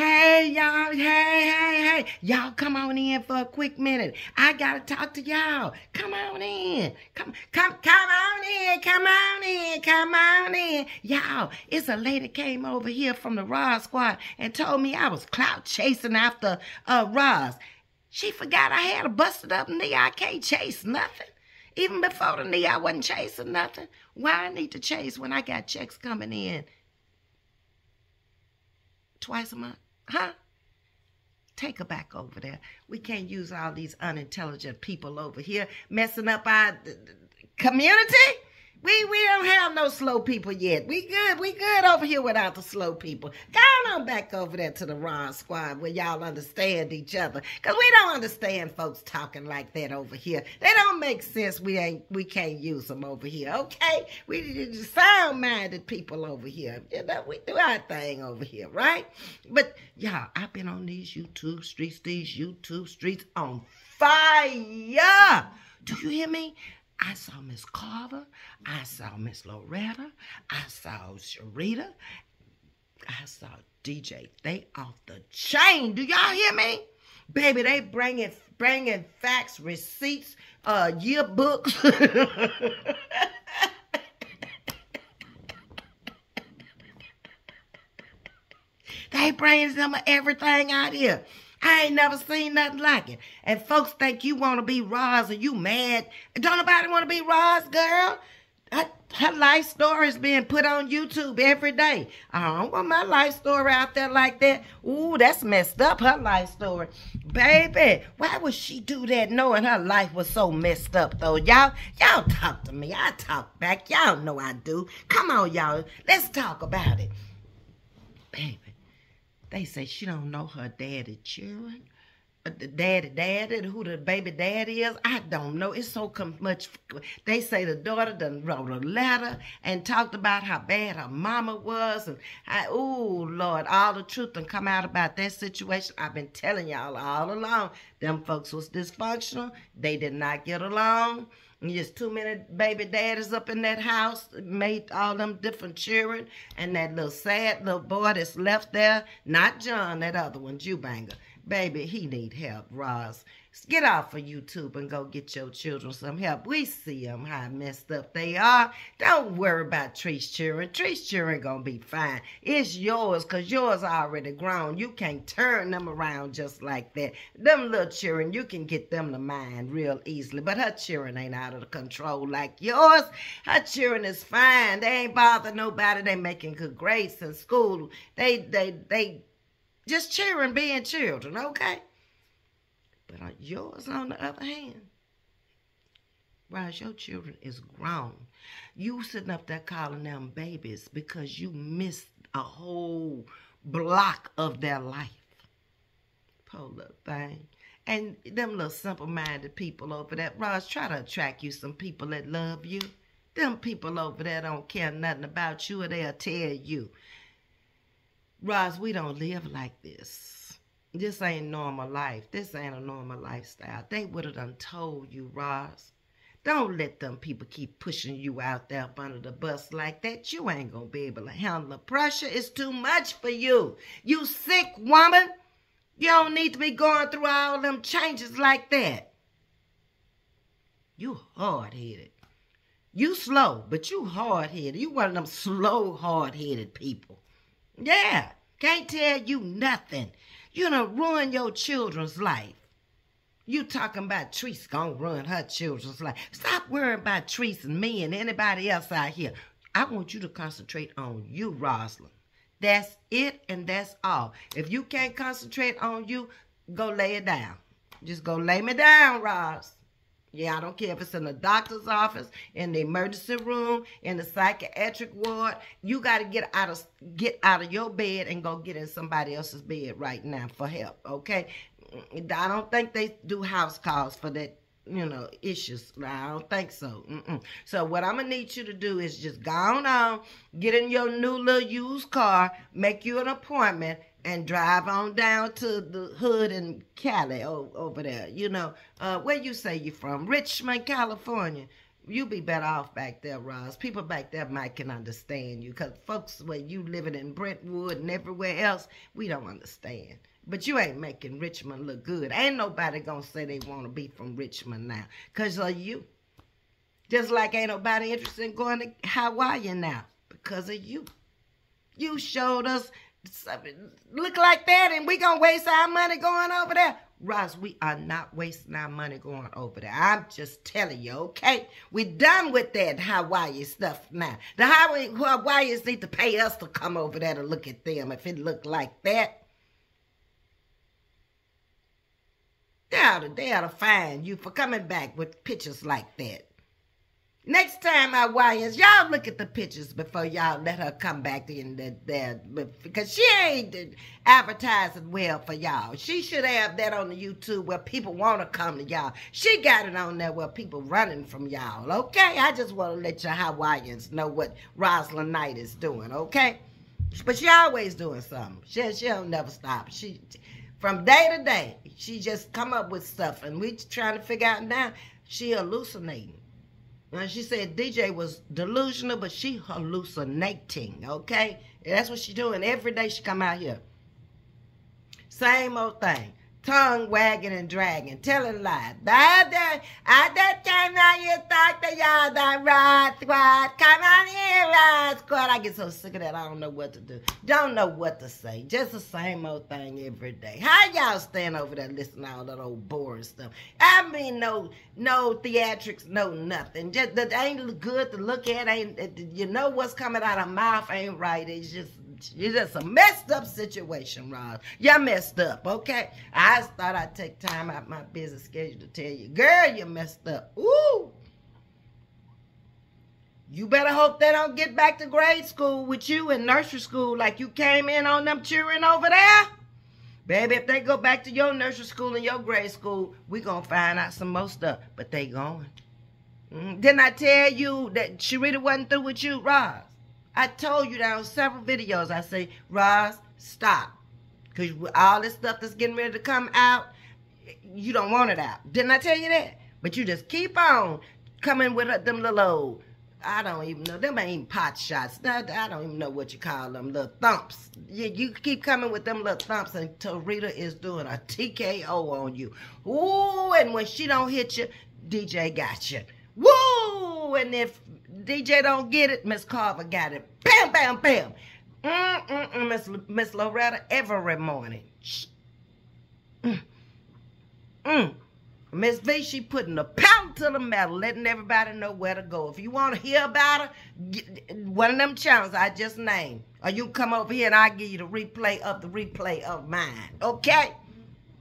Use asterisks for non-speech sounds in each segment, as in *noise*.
Hey, y'all. Hey, hey, hey. Y'all come on in for a quick minute. I got to talk to y'all. Come on in. Come, come, come on in. Come on in. Come on in. Y'all, it's a lady came over here from the Roz squad and told me I was clout chasing after uh, Roz. She forgot I had a busted up knee. I can't chase nothing. Even before the knee, I wasn't chasing nothing. Why I need to chase when I got checks coming in twice a month? Huh? Take her back over there. We can't use all these unintelligent people over here messing up our community. We we don't have no slow people yet. We good. We good over here without the slow people. Go on back over there to the Roz Squad where y'all understand each other. Cause we don't understand folks talking like that over here. They don't make sense. We ain't we can't use them over here. Okay? We sound minded people over here. You know, we do our thing over here, right? But y'all, I've been on these YouTube streets, these YouTube streets on fire. Do you hear me? I saw Miss Carver. I saw Miss Loretta. I saw Sharita. I saw DJ. They off the chain. Do y'all hear me? Baby, they bringing bringing facts, receipts, uh, yearbooks. *laughs* they bringing some of everything out here. I ain't never seen nothing like it. And folks think you want to be Roz or you mad. Don't nobody want to be Roz, girl. Her, her life story is being put on YouTube every day. I don't want my life story out there like that. Ooh, that's messed up, her life story. Baby, why would she do that knowing her life was so messed up, though? Y'all, y'all talk to me. I talk back. Y'all know I do. Come on, y'all. Let's talk about it. Baby, they say she don't know her daddy children. Uh, the daddy daddy, who the baby daddy is, I don't know. It's so much. They say the daughter done wrote a letter and talked about how bad her mama was. And, oh, Lord, all the truth done come out about that situation. I've been telling y'all all along. Them folks was dysfunctional. They did not get along. Just too many baby daddies up in that house, made all them different children. And that little sad little boy that's left there, not John, that other one, Jubanger. Baby, he need help, Roz. Get off of YouTube and go get your children some help. We see them, how messed up they are. Don't worry about Tree's children. Tree's children gonna be fine. It's yours, because yours already grown. You can't turn them around just like that. Them little children, you can get them to mind real easily, but her children ain't out of control like yours. Her children is fine. They ain't bother nobody. They making good grades in school. They, they, they just children being children, okay? But on yours, on the other hand, whereas your children is grown, you sitting up there calling them babies because you missed a whole block of their life. Poor little thing. And them little simple-minded people over there, Roz, try to attract you some people that love you. Them people over there don't care nothing about you or they'll tell you. Roz, we don't live like this. This ain't normal life. This ain't a normal lifestyle. They would have done told you, Roz. Don't let them people keep pushing you out there up under the bus like that. You ain't gonna be able to handle the pressure. It's too much for you. You sick woman. You don't need to be going through all them changes like that. You hard-headed. You slow, but you hard-headed. You one of them slow, hard-headed people. Yeah, can't tell you nothing. You done ruin your children's life. You talking about Treese gonna ruin her children's life. Stop worrying about Treese and me and anybody else out here. I want you to concentrate on you, Rosalind. That's it and that's all. If you can't concentrate on you, go lay it down. Just go lay me down, Roz. Yeah, I don't care if it's in the doctor's office, in the emergency room, in the psychiatric ward. You got to get out of get out of your bed and go get in somebody else's bed right now for help. Okay, I don't think they do house calls for that. You know, issues. I don't think so. Mm -mm. So what I'm gonna need you to do is just go on, get in your new little used car, make you an appointment, and drive on down to the hood in Cali over there. You know, uh, where you say you from? Richmond, California. you be better off back there, Roz. People back there might can understand you, cause folks where you living in Brentwood and everywhere else, we don't understand. But you ain't making Richmond look good. Ain't nobody gonna say they want to be from Richmond now, cause of you. Just like ain't nobody interested in going to Hawaii now, because of you. You showed us look like that, and we gonna waste our money going over there. Roz, we are not wasting our money going over there. I'm just telling you, okay? we done with that Hawaii stuff now. The Hawaii, Hawaiians need to pay us to come over there to look at them if it look like that. They ought to, they ought to fine you for coming back with pictures like that. Next time, Hawaiians, y'all look at the pictures before y'all let her come back in there, because she ain't advertising well for y'all. She should have that on the YouTube where people want to come to y'all. She got it on there where people running from y'all, okay? I just want to let your Hawaiians know what Rosalind Knight is doing, okay? But she always doing something. She, she'll never stop. She From day to day, she just come up with stuff, and we trying to figure out now, she hallucinating. Now she said DJ was delusional, but she hallucinating, okay? That's what she doing. Every day she come out here. Same old thing tongue wagging and dragging, telling lies. I that time now you talk to y'all that right squad. Come on here, right squad. I get so sick of that. I don't know what to do. Don't know what to say. Just the same old thing every day. How y'all stand over there listening to all that old boring stuff? I mean, no, no theatrics, no nothing. Just that ain't good to look at. Ain't you know what's coming out of mouth ain't right. It's just it's just a messed up situation, Roz. You messed up, okay? I thought I'd take time out my busy schedule to tell you, girl, you messed up. Ooh. You better hope they don't get back to grade school with you in nursery school like you came in on them children over there. Baby, if they go back to your nursery school and your grade school, we going to find out some more stuff. But they going. Mm-hmm. Didn't I tell you that she really wasn't through with you, Roz? I told you that on several videos. I say, Roz, stop. Because all this stuff that's getting ready to come out, you don't want it out. Didn't I tell you that? But you just keep on coming with uh, them little, old, I don't even know, them ain't even pot shots. I don't even know what you call them, little thumps. You, you keep coming with them little thumps and Rita is doing a TKO on you. Ooh, and when she don't hit you, DJ got you. Woo! And if DJ don't get it, Miss Carver got it. Bam, bam, bam. Mm-mm-mm, Miss, Miss Loretta, every morning. Mm. Mm. Miss V, she putting a pound to the metal, letting everybody know where to go. If you want to hear about her, get, one of them channels I just named. Or you come over here and I'll give you the replay of the replay of mine. Okay?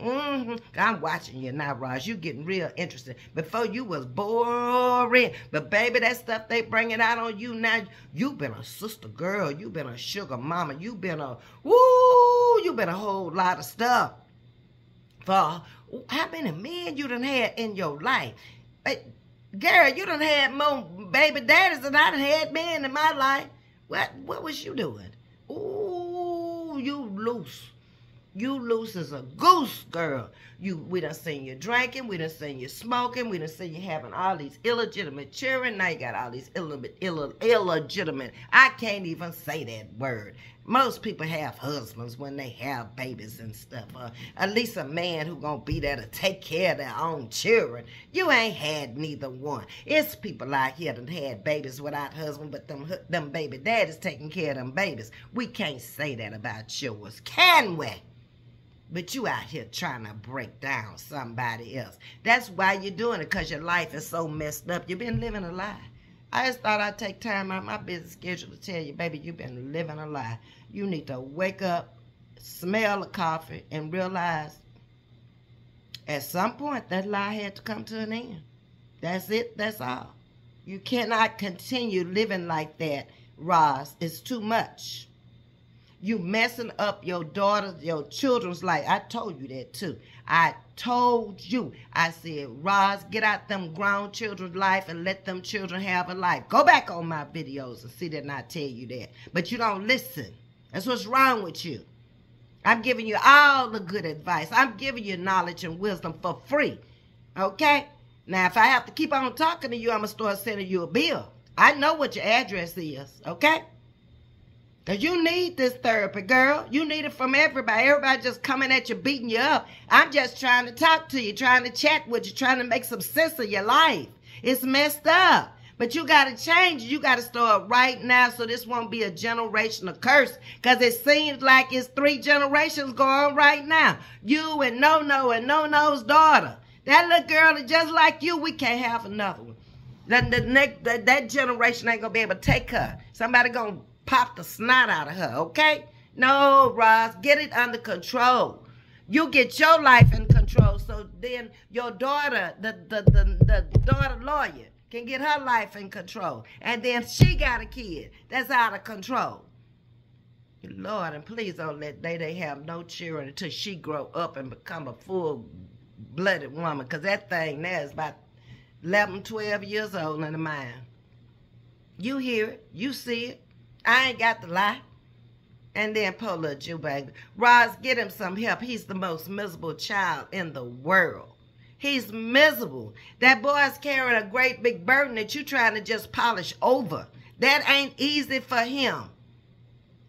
Mm-hmm. I'm watching you now, Roz. You getting real interested. Before you was boring. But baby, that stuff they bringing out on you now, you been a sister girl. You been a sugar mama. You been a, woo, you been a whole lot of stuff. For how many men you done had in your life? Hey, girl, you done had more baby daddies than I done had men in my life. What, what was you doing? Ooh, you loose. You loose as a goose, girl. You, we done seen you drinking. We done seen you smoking. We done seen you having all these illegitimate children. Now you got all these Ill, Ill, illegitimate. I can't even say that word. Most people have husbands when they have babies and stuff. Uh, at least a man who gonna be there to take care of their own children. You ain't had neither one. It's people out here that had babies without husband, but them them baby daddies taking care of them babies. We can't say that about yours, can we? But you out here trying to break down somebody else. That's why you're doing it, because your life is so messed up. You've been living a lie. I just thought I'd take time out of my busy schedule to tell you, baby, you've been living a lie. You need to wake up, smell the coffee, and realize at some point that lie had to come to an end. That's it. That's all. You cannot continue living like that, Roz. It's too much. You messing up your daughter's, your children's life. I told you that too. I told you. I said, Roz, get out them grown children's life and let them children have a life. Go back on my videos and see that I tell you that. But you don't listen. That's what's wrong with you. I'm giving you all the good advice. I'm giving you knowledge and wisdom for free. Okay? Now, if I have to keep on talking to you, I'm going to start sending you a bill. I know what your address is, okay? Because you need this therapy, girl. You need it from everybody. Everybody just coming at you, beating you up. I'm just trying to talk to you, trying to chat with you, trying to make some sense of your life. It's messed up. But you got to change. You got to start right now so this won't be a generational curse. Because it seems like it's three generations going right now. You and No-No and No-No's daughter. That little girl is just like you. We can't have another one. That, the next, that, that generation ain't going to be able to take her. Somebody going to pop the snot out of her, okay? No, Roz, get it under control. You get your life in control so then your daughter, the, the, the, the daughter lawyer, can get her life in control. And then she got a kid that's out of control. Lord, and please don't let they, they have no children until she grow up and become a full-blooded woman. Because that thing there is about 11, 12 years old in the mind. You hear it. You see it. I ain't got to lie. And then poor little Jew bag. Roz, get him some help. He's the most miserable child in the world. He's miserable. That boy's carrying a great big burden that you're trying to just polish over. That ain't easy for him.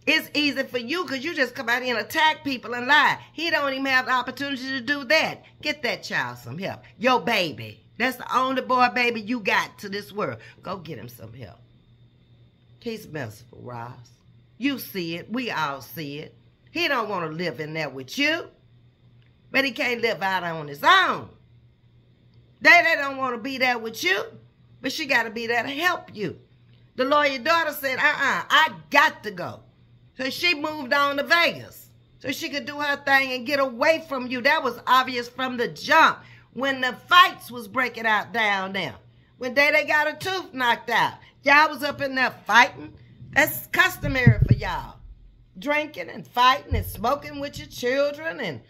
It's easy for you because you just come out here and attack people and lie. He don't even have the opportunity to do that. Get that child some help. Your baby. That's the only boy baby you got to this world. Go get him some help. He's merciful, Roz. You see it. We all see it. He don't want to live in there with you. But he can't live out on his own. They, they don't want to be there with you. But she got to be there to help you. The lawyer daughter said, uh-uh, I got to go. So she moved on to Vegas. So she could do her thing and get away from you. That was obvious from the jump. When the fights was breaking out down there. When they, they got a tooth knocked out. Y'all was up in there fighting. That's customary for y'all. Drinking and fighting and smoking with your children and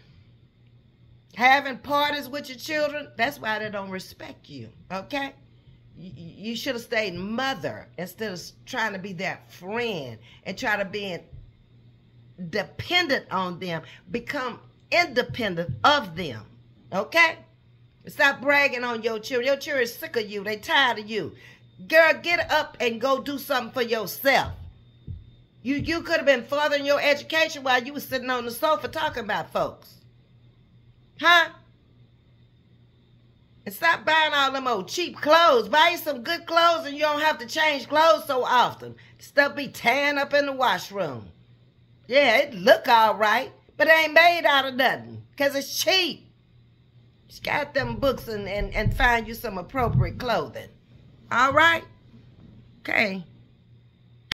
having parties with your children. That's why they don't respect you, okay? You, should have stayed mother instead of trying to be that friend and try to be dependent on them. Become independent of them, okay? Stop bragging on your children. Your children sick of you. They tired of you. Girl, get up and go do something for yourself. You you could have been furthering your education while you was sitting on the sofa talking about folks. Huh? And stop buying all them old cheap clothes. Buy some good clothes and you don't have to change clothes so often. Stuff be tan up in the washroom. Yeah, it look all right, but it ain't made out of nothing because it's cheap. Got them books and, and, and find you some appropriate clothing. All right? Okay.